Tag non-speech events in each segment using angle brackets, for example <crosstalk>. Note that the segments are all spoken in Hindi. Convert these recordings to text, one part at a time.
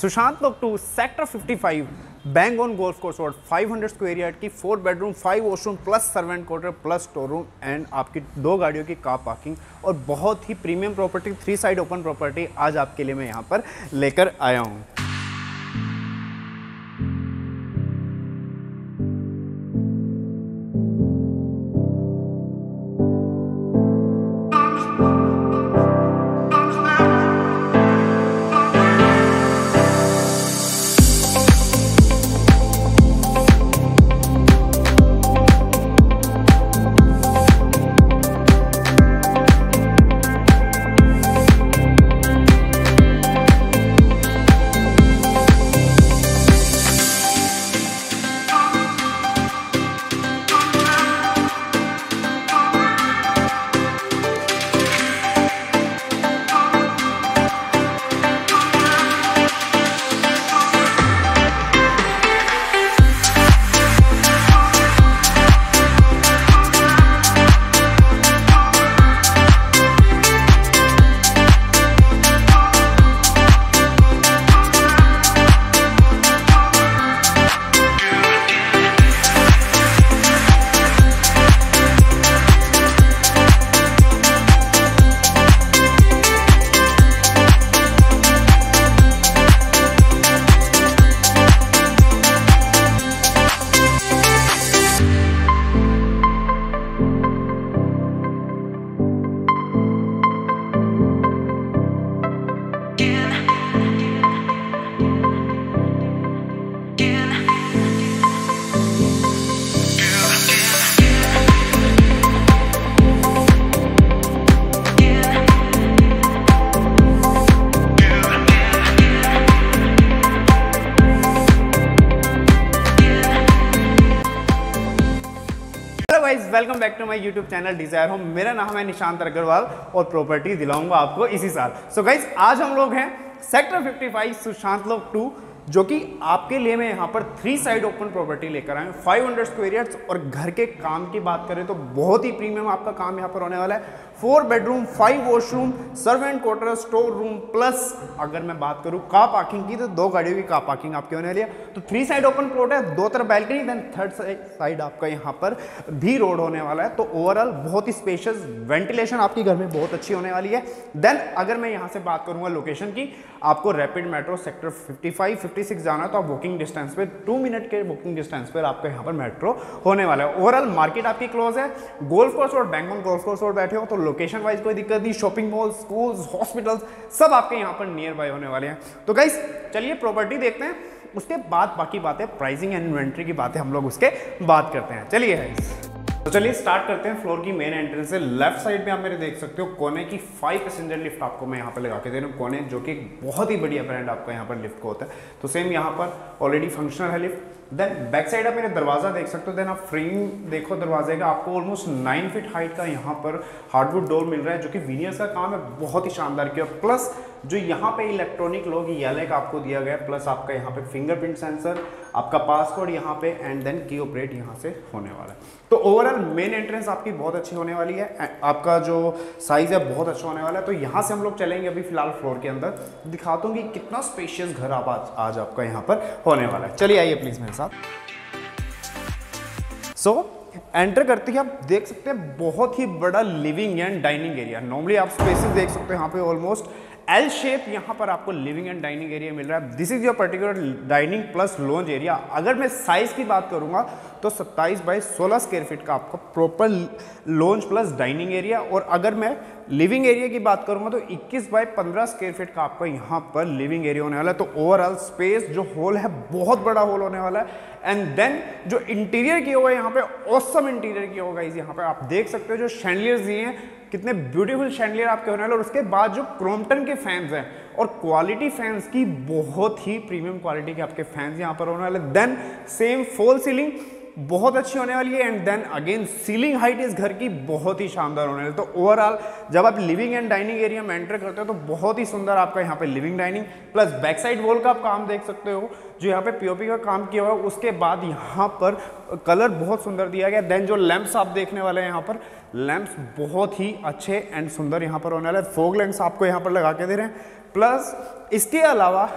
Sushant Lok two sector 55 bang on golf course road 500 square yard की four bedroom five washroom plus servant quarter plus store room and आपकी दो गाड़ियों की कार पार्किंग और बहुत ही premium property three side open property आज आपके लिए मैं यहाँ पर लेकर आया हूँ। Back to my YouTube channel desire home मेरा नाम है निशांत अग्रवाल और प्रॉपर्टी दिलाऊँगा आपको इसी साल। सो so गाइज़ आज हम लोग हैं सेक्टर 55 सुशांत लोक 2 जो कि आपके लिए मैं यहाँ पर थ्री साइड ओपन प्रॉपर्टी लेकर आया हूँ। 500 स्क्वायर यार्ड्स और घर के काम की बात करें तो बहुत ही प्रीमियम आपका काम यहाँ पर होने वाला है। Four bedroom five washroom servant quarter store room plus अगर मैं बात करूँ कार पार्किंग की तो दो गाड़ियों की कार पार्किंग आपकी होने वाली है। तो थ्री साइड ओपन प्लॉट है, दो तरफ़ बैल्कनी देन थर्ड साइड आपका यहाँ पर भी रोड होने वाला है। तो ओवरऑल बहुत ही स्पेशियस वेंटिलेशन आपकी घर में बहुत अच्छी होने वाली है। देन अगर मैं यहाँ से बात करूँगा लोकेशन की, आपको रैपिड मेट्रो सेक्टर 55 56 जाना है तो आप बुकिंग डिस्टेंस पे टू मिनट के बुकिंग डिस्टेंस पर आपका यहाँ पर मेट्रो होने वाला है। ओवरऑल मार्केट आपकी क्लोज है। गोल्फ कोर्स और बैंगलोर गोल्फ कोर्स रोड बैठे हो तो लोकेशन वाइज कोई दिक्कत नहीं। शॉपिंग मॉल स्कूल्स हॉस्पिटल्स सब आपके यहाँ पर नियर बाय होने वाले हैं। तो गाइस चलिए प्रॉपर्टी देखते हैं। उसके बाद बाकी बातें प्राइसिंग एंड इन्वेंट्री की बातें हम लोग उसके बात करते हैं। चलिए गाइस तो चलिए स्टार्ट करते हैं फ्लोर की मेन एंट्रेंस से। लेफ़्ट साइड में आप मेरे देख सकते हो कोने की फाइव पैसेंजर लिफ्ट आपको मैं यहाँ पर लगा के दे रहा हूँ। कोने जो कि बहुत ही बढ़िया ब्रांड आपका यहाँ पर लिफ्ट को होता है। तो सेम यहाँ पर ऑलरेडी फंक्शनल है लिफ्ट देन बैक साइड आप मेरे दरवाज़ा देख सकते हो देन आप फ्रेम देखो दरवाजे का आपको ऑलमोस्ट नाइन फिट हाइट का यहाँ पर हार्डवुड डोर मिल रहा है जो कि वीनियर्स का काम है बहुत ही शानदार किया। प्लस जो यहाँ पे इलेक्ट्रॉनिक लोग येले का आपको दिया गया प्लस आपका यहाँ पे फिंगरप्रिंट सेंसर आपका पासवर्ड यहाँ पे एंड देन की ऑपरेट यहाँ से होने वाला है। तो ओवरऑल मेन एंट्रेंस आपकी बहुत अच्छी होने वाली है आपका जो साइज़ है बहुत अच्छा होने वाला है। तो यहाँ से हम लोग चलेंगे अभी फ़िलहाल फ्लोर के अंदर। दिखाता हूँ कि कितना स्पेशियस घर आप आज, आज आपका यहाँ पर होने वाला है। चलिए आइए प्लीज़ मेरे सो so, एंटर करते ही आप देख सकते हैं बहुत ही बड़ा living and dining area normally आप स्पेसेस देख सकते हैं यहाँ पे ऑलमोस्ट एल शेप यहाँ पर आपको लिविंग एंड डाइनिंग एरिया मिल रहा है। This is your particular dining plus lounge area अगर मैं साइज़ की बात करूँगा तो 27 बाई 16 स्क्वायर फीट का आपका proper lounge plus dining area और अगर मैं लिविंग एरिया की बात करूँगा तो 21 बाई 15 स्क्वायर फीट का आपका यहाँ पर लिविंग एरिया होने वाला है। तो ओवरऑल स्पेस जो होल है, बहुत बड़ा होल होने वाला है। एंड देन जो इंटीरियर किया हुआ है यहाँ पे ऑसम इंटीरियर किया होगा इस यहाँ पे आप देख सकते हो जो शैंडलियर्स दिए हैं कितने ब्यूटीफुल शैंडलियर आपके होने वाले और उसके बाद जो क्रोमटन के फैंस हैं और क्वालिटी फैंस की बहुत ही प्रीमियम क्वालिटी के आपके फैंस यहाँ पर होने वाले देन सेम फॉल सीलिंग बहुत अच्छी होने वाली है and then again ceiling height इस घर की बहुत ही शानदार होने वाली तो ओवरऑल जब आप लिविंग एंड डाइनिंग एरिया में एंटर करते हो तो बहुत ही सुंदर आपका यहाँ पे living dining plus back side wall का आप काम देख सकते हो, जो यहाँ पे पीओपी का काम किया हुआ है। उसके बाद यहाँ पर कलर बहुत सुंदर दिया गया। देन जो लैंप्स आप देखने वाले हैं यहाँ पर लैंप्स बहुत ही अच्छे एंड सुंदर यहाँ पर होने वाले फोग लैंप्स आपको यहाँ पर लगा के दे रहे हैं। प्लस इसके अलावा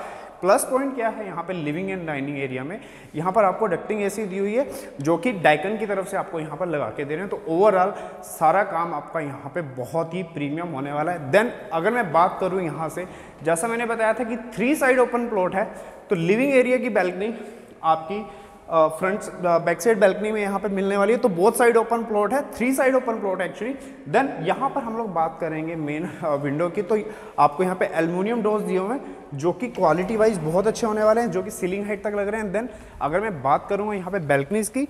प्लस पॉइंट क्या है? यहाँ पे लिविंग एंड डाइनिंग एरिया में यहाँ पर आपको डक्टिंग एसी दी हुई है, जो कि डाइकन की तरफ़ से आपको यहाँ पर लगा के दे रहे हैं। तो ओवरऑल सारा काम आपका यहाँ पे बहुत ही प्रीमियम होने वाला है। देन अगर मैं बात करूँ यहाँ से, जैसा मैंने बताया था कि थ्री साइड ओपन प्लॉट है तो लिविंग एरिया की बैल्कनी आपकी फ्रंट बैक साइड बैल्कनी में यहाँ पे मिलने वाली है। तो बोथ साइड ओपन प्लॉट है three side open plot actually then यहाँ पर हम लोग बात करेंगे मेन विंडो की। तो आपको यहाँ पे एल्यूमिनियम डोर्स दिए हुए हैं। जो कि क्वालिटी वाइज बहुत अच्छे होने वाले हैं, जो कि सीलिंग हाइट तक लग रहे हैं। देन अगर मैं बात करूँगा यहाँ पे बैल्कनीज की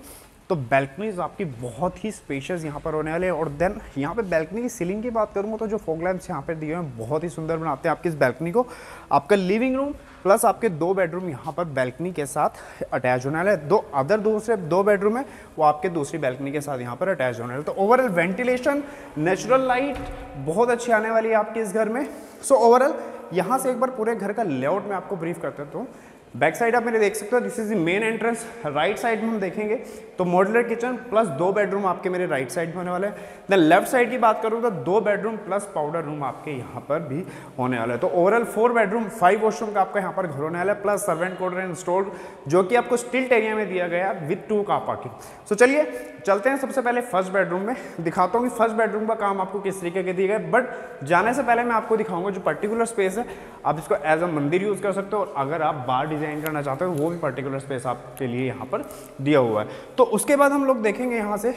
तो बैल्कनीज आपकी बहुत ही स्पेशियस यहाँ पर होने वाले हैं। और देन यहाँ पे बैल्कनी की सीलिंग की बात करूँगा तो जो फोक लैम्प्स यहाँ पे दिए हैं, बहुत ही सुंदर बनाते हैं आपकी इस बैल्कनी को। आपका लिविंग रूम प्लस आपके दो बेडरूम यहाँ पर बैल्कनी के साथ अटैच होने वाले दो अदर दूसरे दो बेडरूम है, वो आपके दूसरी बैल्कनी के साथ यहाँ पर अटैच होने वाले तो ओवरऑल वेंटिलेशन नेचुरल लाइट बहुत अच्छी आने वाली है आपके इस घर में। सो ओवरऑल यहाँ से एक बार पूरे घर का लेआउट में आपको ब्रीफ करते तो बैक साइड आप मेरे देख सकते हो this is the main entrance right side में हम देखेंगे तो मॉडुलर किचन प्लस दो बेडरूम आपके मेरे राइट साइड में होने वाले हैं। देन लेफ़्ट साइड की बात करूँ तो दो बेडरूम प्लस पाउडर रूम आपके यहाँ पर भी होने वाला है। तो overall four bedroom five washroom का आपका यहाँ पर घर होने वाला है प्लस सर्वेंट कोडर इंस्टॉल्ड जो कि आपको स्टिल्ट एरिया में दिया गया है विथ टू का। पार्किंग सो चलिए, चलते हैं सबसे पहले फ़र्स्ट बेडरूम में। दिखाता हूँ कि फ़र्स्ट बेडरूम का काम आपको किस तरीके के दिए गए बट जाने से पहले मैं आपको दिखाऊँगा जो पर्टिकुलर स्पेस है। आप इसको एज अ मंदिर यूज़ कर सकते हो और अगर आप बार डिज़ाइन करना चाहते हो वो भी पर्टिकुलर स्पेस आपके लिए यहाँ पर दिया हुआ है। तो उसके बाद हम लोग देखेंगे यहाँ से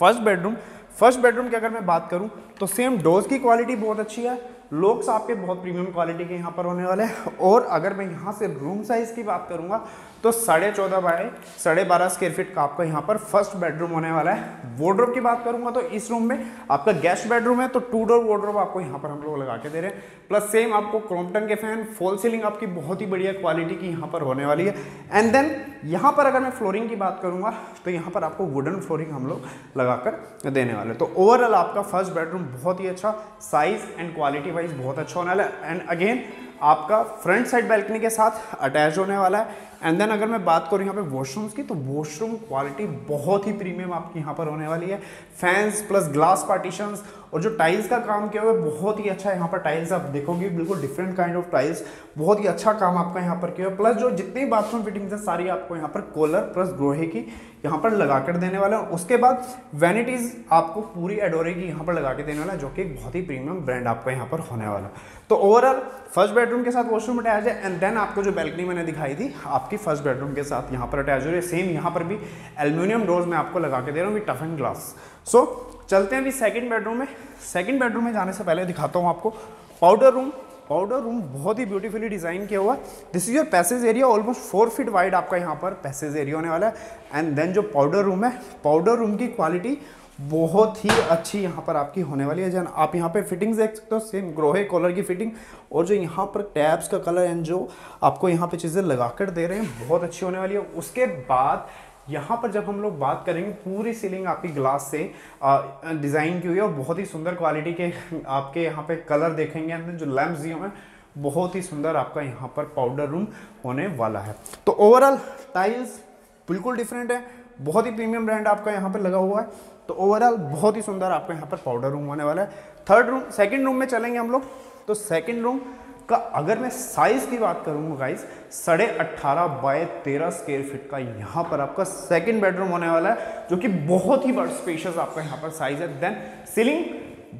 फ़र्स्ट बेडरूम फ़र्स्ट बेडरूम की अगर मैं बात करूँ तो सेम डोज की क्वालिटी बहुत अच्छी है। लोक्स आपके बहुत प्रीमियम क्वालिटी के यहाँ पर होने वाले हैं। और अगर मैं यहाँ से रूम साइज़ की बात करूँगा तो साढ़े चौदह बाय साढ़े बारह स्क्वेयर फीट का आपका यहाँ पर फ़र्स्ट बेडरूम होने वाला है। वार्ड्रोब की बात करूँगा तो इस रूम में आपका गेस्ट बेडरूम है तो टू डोर वार्ड्रोब आपको यहाँ पर हम लोग लगा के दे रहे हैं। प्लस सेम आपको क्रॉम्पटन के फ़ैन फॉल सीलिंग आपकी बहुत ही बढ़िया क्वालिटी की यहाँ पर होने वाली है। एंड देन यहाँ पर अगर मैं फ्लोरिंग की बात करूँगा तो यहाँ पर आपको वुडन फ्लोरिंग हम लोग लगाकर देने वाले तो ओवरऑल आपका फ़र्स्ट बेडरूम बहुत ही अच्छा साइज़ एंड क्वालिटी वाइज बहुत अच्छा होने वाला है। एंड अगेन आपका फ्रंट साइड बैल्कनी के साथ अटैच होने वाला है। एंड देन अगर मैं बात करूँ यहाँ पे वॉशरूम्स की तो वॉशरूम क्वालिटी बहुत ही प्रीमियम आपकी यहाँ पर होने वाली है। फैंस प्लस ग्लास पार्टीशंस और जो टाइल्स का काम किया हुआ है, बहुत ही अच्छा यहाँ पर टाइल्स आप देखोगे, बिल्कुल डिफरेंट काइंड ऑफ़ टाइल्स बहुत ही अच्छा काम आपका यहाँ पर किया हुआ प्लस जो जितनी बाथरूम फिटिंग्स है, सारी आपको यहाँ पर कोलर प्लस ग्रोहे की यहाँ पर लगा कर देने वाले हैं। उसके बाद वैनिटीज़ आपको पूरी एडोरे की यहाँ पर लगा के देने वाला जो कि एक बहुत ही प्रीमियम ब्रांड आपका यहाँ पर होने वाला तो ओवरऑल फ़र्स्ट बेडरूम के साथ वॉशरूम अटैच है एंड देन आपको जो बैल्कनी मैंने दिखाई थी, आपकी फ़र्स्ट बेडरूम के साथ यहाँ पर अटैच हो रही है। सेम यहाँ पर भी एल्यूमिनियम डोर्स में आपको लगा के दे रहा हूँ टफ एंड ग्लास सो चलते हैं अभी सेकंड बेडरूम में। सेकंड बेडरूम में जाने से पहले दिखाता हूँ आपको। पाउडर रूम पाउडर रूम बहुत ही ब्यूटीफुली डिज़ाइन किया हुआ। है this is your passage area almost four feet wide आपका यहाँ पर पैसेज एरिया होने वाला है। एंड देन जो पाउडर रूम है पाउडर रूम की क्वालिटी बहुत ही अच्छी यहाँ पर आपकी होने वाली है, जन। आप यहाँ पे फिटिंग्स देख सकते हो सेम ग्रोहे कॉलर की फिटिंग और जो यहाँ पर टैब्स का कलर एंड जो आपको यहाँ पे चीज़ें लगा कर दे रहे हैं, बहुत अच्छी होने वाली है। उसके बाद यहाँ पर जब हम लोग बात करेंगे, पूरी सीलिंग आपकी ग्लास से डिज़ाइन की हुई है और बहुत ही सुंदर क्वालिटी के आपके यहाँ पे कलर देखेंगे अंदर जो लैम्प दिए हुए हैं, बहुत ही सुंदर आपका यहाँ पर पाउडर रूम होने वाला है। तो ओवरऑल टाइल्स बिल्कुल डिफरेंट है, बहुत ही प्रीमियम ब्रांड आपका यहाँ पर लगा हुआ है। तो ओवरऑल बहुत ही सुंदर आपका यहाँ पर पाउडर रूम होने वाला है। थर्ड रूम सेकेंड रूम में चलेंगे हम लोग। तो सेकेंड रूम का अगर मैं साइज़ की बात करूँगा गाइस साढ़े अट्ठारह बाय तेरह स्क्वेयर फीट का यहाँ पर आपका सेकंड बेडरूम होने वाला है, जो कि बहुत ही बड़ा स्पेशियस आपका यहाँ पर साइज़ है। देन सीलिंग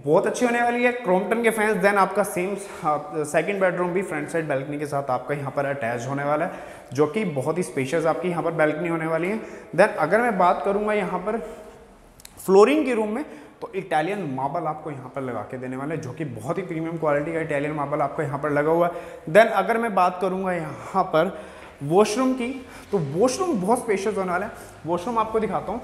बहुत अच्छी होने वाली है। क्रोमटन के फैंस देन आपका सेम सेकंड बेडरूम भी फ्रंट साइड बैल्कनी के साथ आपका यहाँ पर अटैच होने वाला है, जो कि बहुत ही स्पेशियस आपकी यहाँ पर बैल्कनी होने वाली है। देन अगर मैं बात करूँगा यहाँ पर फ्लोरिंग के रूम में तो इटालियन मार्बल आपको यहाँ पर लगा के देने वाले जो कि बहुत ही प्रीमियम क्वालिटी का इटालियन मार्बल आपको यहाँ पर लगा हुआ है। देन अगर मैं बात करूँगा यहाँ पर वॉशरूम की तो वॉशरूम बहुत स्पेशियस होने वाला है। वॉशरूम आपको दिखाता हूँ।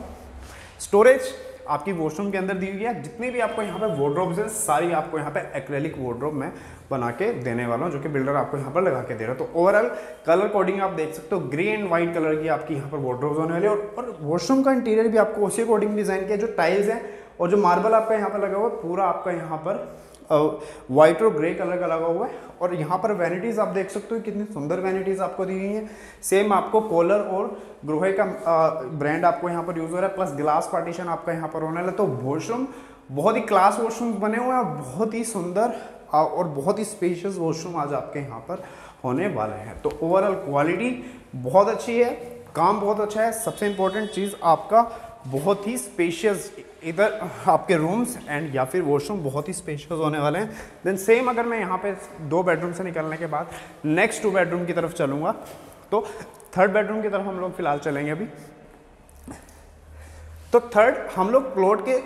स्टोरेज आपकी वॉशरूम के अंदर दी हुई है। जितनी भी आपको यहाँ पे वार्ड्रोब्स हैं, सारी आपको यहाँ पे एक्रेलिक वार्ड्रोब में बना के देने वाला हूँ, जो कि बिल्डर आपको यहाँ पर लगा के दे रहा है। तो ओवरऑल कलर कोडिंग आप देख सकते हो ग्रे एंड व्हाइट कलर की आपकी यहाँ पर वार्ड्रोब्स होने वाली है। और वॉशरूम का इंटीरियर भी आपको उसी अकॉर्डिंग डिज़ाइन किया जो टाइल्स है और जो मार्बल आपका यहाँ पर लगा हुआ है, पूरा आपका यहाँ पर व्हाइट और ग्रे कलर का लगा हुआ है। और यहाँ पर वैनिटीज़ आप देख सकते हो, कितनी सुंदर वैनिटीज़ आपको दी गई हैं। सेम आपको कॉलर और ग्रोहे का ब्रांड आपको यहाँ पर यूज़ हो रहा है प्लस ग्लास पार्टीशन आपका यहाँ पर होने वाला तो वॉशरूम बहुत ही क्लास वॉशरूम बने हुए हैं और बहुत ही सुंदर और बहुत ही स्पेशियस वॉशरूम आज आपके यहाँ पर होने वाले हैं। तो ओवरऑल क्वालिटी बहुत अच्छी है, काम बहुत अच्छा है। सबसे इंपॉर्टेंट चीज़ आपका बहुत ही स्पेशियस इधर आपके रूम्स एंड या फिर वॉशरूम बहुत ही स्पेशियस होने वाले हैं। देन सेम अगर मैं यहाँ पे दो बेडरूम से निकलने के बाद नेक्स्ट टू बेडरूम की तरफ़ चलूँगा तो थर्ड बेडरूम की तरफ़ हम लोग फ़िलहाल चलेंगे अभी। तो थर्ड हम लोग प्लॉट के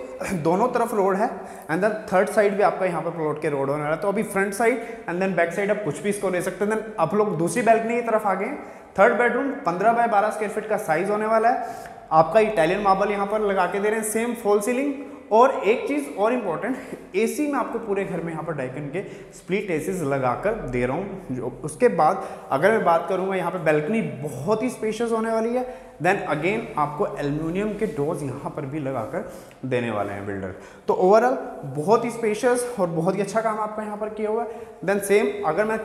दोनों तरफ़ रोड है एंड देन थर्ड साइड भी आपका यहाँ पर प्लॉट के रोड होने वाला है। तो अभी front side and then back side आप कुछ भी इसको ले सकते हैं। देन आप लोग दूसरी बैल्कनी की तरफ़ आ गए third bedroom 15 by 12 square feet का साइज़ होने वाला है। आपका इटालियन मार्बल यहाँ पर लगा के दे रहे हैं सेम फॉल सीलिंग और एक चीज़ और इंपॉर्टेंट एसी में आपको पूरे घर में यहाँ पर डाइकन के स्प्लिट एसीज लगाकर दे रहा हूँ उसके बाद अगर मैं बात करूँगा, यहाँ पे बैल्कनी बहुत ही स्पेशियस होने वाली है देन अगेन आपको एल्यूमिनियम के डोर्स यहाँ पर भी लगाकर देने वाले हैं बिल्डर तो ओवरऑल बहुत ही स्पेशियस और बहुत ही अच्छा काम आपका यहाँ पर किया हुआ है. देन सेम अगर मैं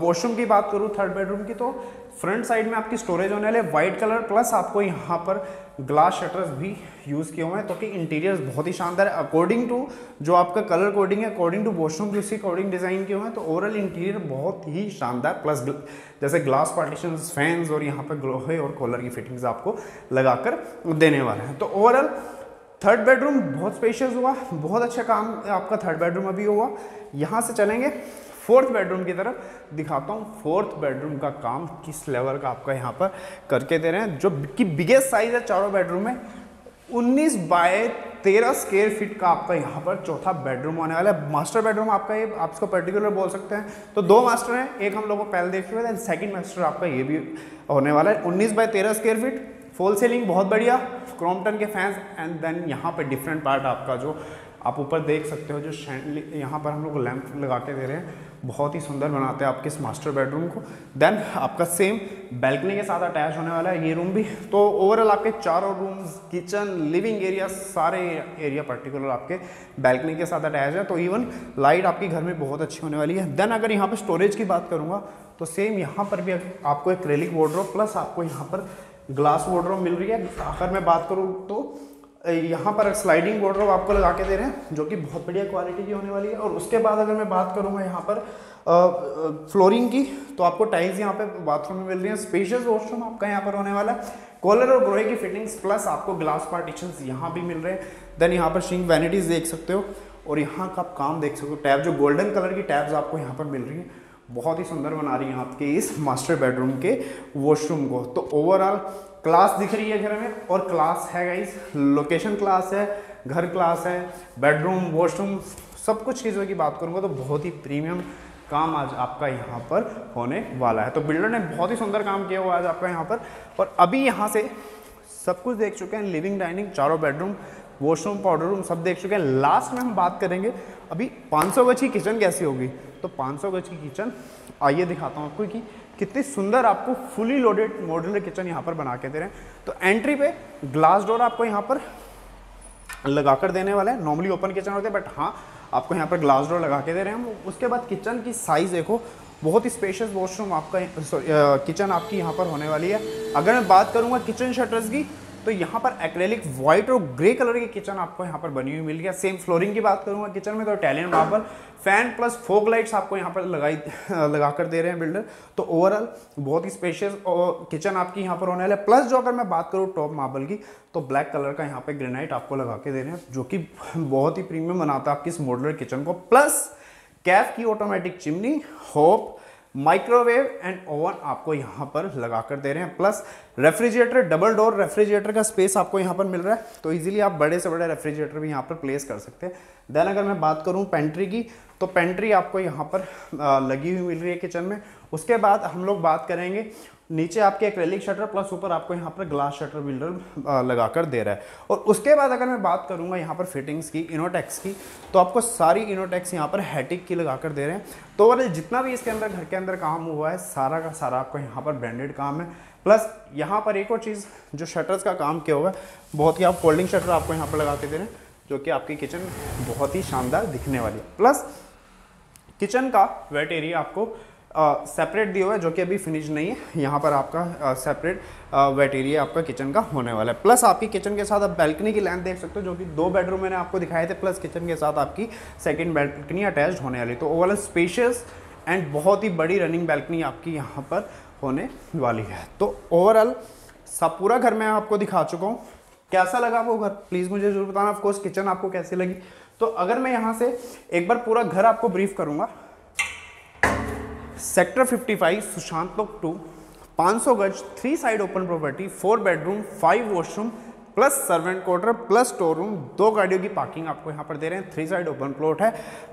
वॉशरूम की बात करूँ थर्ड बेडरूम की तो फ्रंट साइड में आपकी स्टोरेज होने वाले व्हाइट कलर प्लस आपको यहाँ पर ग्लास शटर्स भी यूज़ किए हुए हैं तो कि इंटीरियर बहुत ही शानदार है। अकॉर्डिंग टू जो आपका कलर कोडिंग है अकॉर्डिंग टू वॉशरूम भी उसी अकॉर्डिंग डिज़ाइन किए हुए हैं तो ओवरऑल इंटीरियर बहुत ही शानदार। प्लस जैसे ग्लास पार्टीशन फैंस और यहाँ पर ग्लोहे और कॉलर की फिटिंग्स आपको लगाकर देने वाले हैं। तो ओवरऑल थर्ड बेडरूम बहुत स्पेशियस हुआ, बहुत अच्छा काम आपका थर्ड बेडरूम अभी हुआ। यहाँ से चलेंगे। फोर्थ बेडरूम की तरफ़ दिखाता हूँ। फोर्थ बेडरूम का काम किस लेवल का आपका यहाँ पर करके दे रहे हैं, जो कि बिगेस्ट साइज़ है चारों बेडरूम में। 19 बाय 13 स्क्वेयर फीट का आपका यहाँ पर चौथा बेडरूम होने वाला है। मास्टर बेडरूम आपका ये, आप इसको पर्टिकुलर बोल सकते हैं। तो दो मास्टर हैं, एक हम लोग को पहले देख चुके थे सेकंड मास्टर आपका ये भी होने वाला है। 19 by 13 square feet fall ceiling बहुत बढ़िया क्रोमटन के फैंस एंड देन यहाँ पर डिफरेंट पार्ट आपका जो आप ऊपर देख सकते हो जो यहाँ पर हम लोग लैंप लगा के दे रहे हैं। बहुत ही सुंदर बनाते हैं आपके इस मास्टर बेडरूम को। देन आपका सेम बैल्कनी के साथ अटैच होने वाला है, ये रूम भी। तो ओवरऑल आपके चारों रूम्स किचन लिविंग एरिया सारे एरिया पर्टिकुलर आपके बैल्कनी के साथ अटैच है। तो इवन लाइट आपके घर में बहुत अच्छी होने वाली है। देन अगर यहाँ पर स्टोरेज की बात करूँगा तो सेम यहाँ पर भी आपको एक वॉड्रोप प्लस आपको यहाँ पर ग्लास वॉड्रोप मिल रही है। अगर मैं बात करूँ तो यहाँ पर स्लाइडिंग बॉर्डर आपको लगा के दे रहे हैं, जो कि बहुत बढ़िया क्वालिटी की होने वाली है। और उसके बाद अगर मैं बात करूँगा यहाँ पर फ्लोरिंग की तो आपको टाइल्स यहाँ पे बाथरूम में मिल रही है। स्पेशियस वॉशरूम आपका यहाँ पर होने वाला है। कॉलर और ग्रोहे की फिटिंग्स प्लस आपको ग्लास पार्टीशन यहाँ भी मिल रहे हैं। देन यहाँ पर शिंग वैनिटीज देख सकते हो। और यहाँ का आप काम देख सकते हो। टैब जो गोल्डन कलर की टैब्स आपको यहाँ पर मिल रही है। बहुत ही सुंदर बना रही है आपके इस मास्टर बेडरूम के वॉशरूम को। तो ओवरऑल क्लास दिख रही है घर में और क्लास है गाइस लोकेशन क्लास है, घर क्लास है बेडरूम वॉशरूम सब कुछ चीज़ों की बात करूँगा तो बहुत ही प्रीमियम काम आज आपका यहाँ पर होने वाला है। तो बिल्डर ने बहुत ही सुंदर काम किया हुआ आज आपका यहाँ पर और अभी यहाँ से सब कुछ देख चुके हैं लिविंग डाइनिंग चारों बेडरूम वॉशरूम पाउडर रूम सब देख चुके हैं। लास्ट में हम बात करेंगे, अभी 500 गज की किचन कैसी होगी? तो 500 गज की किचन। आइए दिखाता हूँ आपको कि कितनी सुंदर आपको फुली लोडेड मॉड्यूलर किचन यहाँ पर बना के दे रहे हैं। तो एंट्री पे ग्लास डोर आपको यहाँ पर लगा कर देने वाले हैं। नॉर्मली ओपन किचन होते हैं बट हाँ आपको यहाँ पर ग्लास डोर लगा के दे रहे हैं। उसके बाद किचन की साइज़ देखो। बहुत ही स्पेशियस वॉशरूम आपका किचन आपकी यहाँ पर होने वाली है। अगर मैं बात करूँगा किचन शटर्स की तो यहाँ पर एक्रेलिक व्हाइट और ग्रे कलर की किचन आपको यहाँ पर बनी हुई मिल गया। सेम फ्लोरिंग की बात करूँगा किचन में तो इटालियन मार्बल फ़ैन प्लस फोक लाइट्स आपको यहाँ पर लगाई, <laughs> लगा कर दे रहे हैं बिल्डर तो ओवरऑल बहुत ही स्पेशियस और किचन आपकी यहाँ पर होने वाला है। प्लस जो अगर मैं बात करूँ टॉप मार्बल की तो ब्लैक कलर का यहाँ पर ग्रेनाइट आपको लगा के दे रहे हैं, जो कि <laughs> बहुत ही प्रीमियम बनाता है आपकी इस मॉडलर किचन को। प्लस कैफ की automatic chimney hob microwave and oven आपको यहाँ पर लगा कर दे रहे हैं। Plus refrigerator, double door refrigerator का स्पेस आपको यहाँ पर मिल रहा है। तो इजीली आप बड़े से बड़े रेफ्रिजरेटर भी यहाँ पर प्लेस कर सकते हैं। देन अगर मैं बात करूँ पेंट्री की तो पेंट्री आपको यहाँ पर लगी हुई मिल रही है किचन में। उसके बाद हम लोग बात करेंगे, नीचे आपके एक्रेलिक शटर प्लस ऊपर आपको यहाँ पर ग्लास शटर बिल्डर लगा कर दे रहा है। और उसके बाद अगर मैं बात करूँगा यहाँ पर फिटिंग्स की इनोटेक्स की तो आपको सारी इनोटेक्स यहाँ पर हैटिक की लगा कर दे रहे हैं। तो वाले जितना भी इसके अंदर, घर के अंदर काम हुआ है, सारा का सारा आपको यहाँ पर ब्रांडेड काम है। प्लस यहाँ पर एक और चीज़, जो शटर्स का काम किया हुआ है, बहुत ही आप फोल्डिंग शटर आपको यहाँ पर लगा के दे रहे हैं, जो कि आपकी किचन बहुत ही शानदार दिखने वाली है। प्लस किचन का वेट एरिया आपको सेपरेट दिया हुआ है, जो कि अभी फिनिश नहीं है। यहाँ पर आपका सेपरेट वेट एरिया आपका किचन का होने वाला है। प्लस आपकी किचन के साथ आप बैल्कनी की लेंथ देख सकते हो, जो कि दो बेडरूम मैंने आपको दिखाए थे प्लस किचन के साथ आपकी सेकेंड बैल्कनी अटैच होने वाली तो ओवरऑल स्पेशियस एंड बहुत ही बड़ी रनिंग बैल्कनी आपकी यहाँ पर होने वाली है। तो ओवरऑल सब पूरा घर मैं आपको दिखा चुका हूँ। कैसा लगा वो घर? प्लीज़ मुझे ज़रूर बताना। ऑफकोर्स किचन आपको कैसी लगी? तो अगर मैं यहाँ से एक बार पूरा घर आपको ब्रीफ करूँगा। सेक्टर 55 सुशांत लोक टू 500 गज three side open property four bedroom five washroom plus servant quarter, plus store room, दो गाड़ियों की पार्किंग आपको यहाँ पर दे रहे हैं। थ्री साइड ओपन प्लॉट है।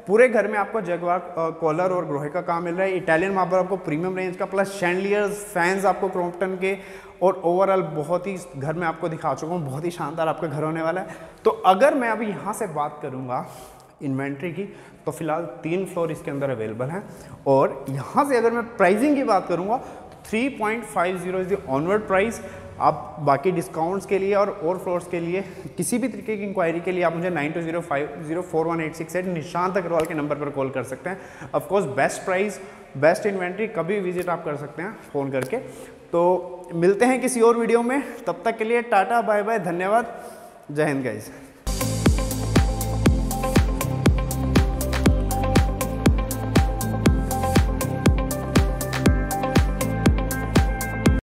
पूरे घर में आपको जगवार कॉलर और ग्रोहे का काम मिल रहा है। इटालियन मार्बल आपको प्रीमियम रेंज का, प्लस शैंडलियर्स फैंस आपको क्रॉम्पटन के। और ओवरऑल बहुत ही घर में आपको दिखा चुका हूँ, बहुत ही शानदार आपका घर होने वाला है। तो अगर मैं अभी यहाँ से बात करूँगा इन्वेंट्री की तो फ़िलहाल तीन फ्लोर इसके अंदर अवेलेबल हैं। और यहाँ से अगर मैं प्राइसिंग की बात करूँगा तो three point five zero is the onward price आप बाकी डिस्काउंट्स के लिए और और फ्लोर्स के लिए, किसी भी तरीके की इंक्वायरी के लिए आप मुझे nine two zero five zero four one eight six eight Nishant Agarwal के नंबर पर कॉल कर सकते हैं। Of course best price best inventory कभी विज़िट आप कर सकते हैं फ़ोन करके। तो मिलते हैं किसी और वीडियो में। तब तक के लिए टाटा बाय बाय धन्यवाद। जय हिंद गाइज़